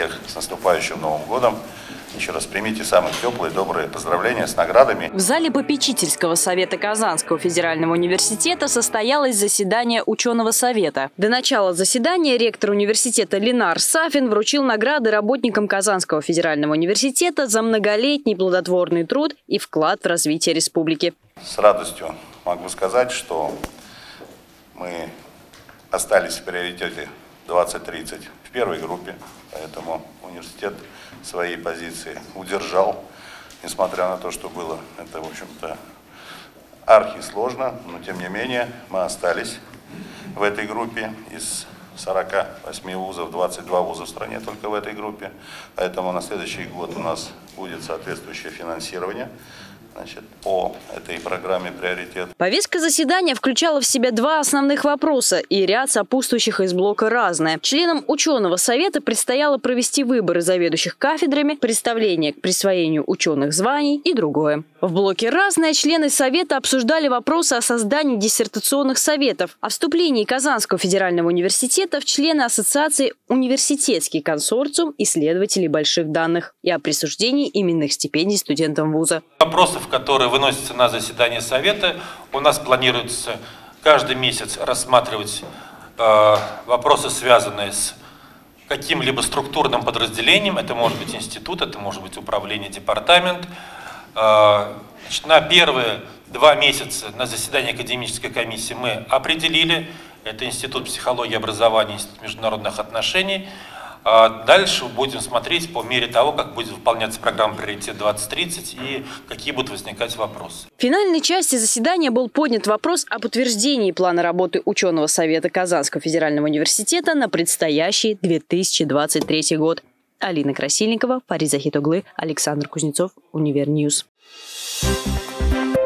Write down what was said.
всех с наступающим Новым годом. Еще раз примите самые теплые, добрые поздравления с наградами. В зале попечительского совета Казанского федерального университета состоялось заседание ученого совета. До начала заседания ректор университета Ленар Сафин вручил награды работникам Казанского федерального университета за многолетний плодотворный труд и вклад в развитие республики. С радостью могу сказать, что мы остались в приоритете 2030 в первой группе, поэтому университет своей позиции удержал, несмотря на то, что было это, в общем-то, архи сложно, но тем не менее мы остались в этой группе из 48 вузов, 22 вуза в стране только в этой группе, поэтому на следующий год у нас будет соответствующее финансирование значит, по этой программе «Приоритет». Повестка заседания включала в себя два основных вопроса и ряд сопутствующих из блока «Разное». Членам ученого совета предстояло провести выборы заведующих кафедрами, представление к присвоению ученых званий и другое. В блоке «Разное» члены совета обсуждали вопросы о создании диссертационных советов, о вступлении Казанского федерального университета в члены Ассоциации «Университетский консорциум исследователей больших данных» и о присуждении именных стипендий студентам вуза. Вопросов, которые выносятся на заседание Совета. У нас планируется каждый месяц рассматривать э, вопросы, связанные с каким-либо структурным подразделением. Это может быть институт, это может быть управление, департамент. Значит, на первые два месяца на заседании академической комиссии мы определили, это Институт психологии и образования, Институт международных отношений, а дальше будем смотреть по мере того, как будет выполняться программа «Приоритет 2030» и какие будут возникать вопросы. В финальной части заседания был поднят вопрос об утверждении плана работы ученого совета Казанского федерального университета на предстоящий 2023 год. Алина Красильникова, Фарид Захитоглы, Александр Кузнецов, Univer News. Thank you